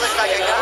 looks like a can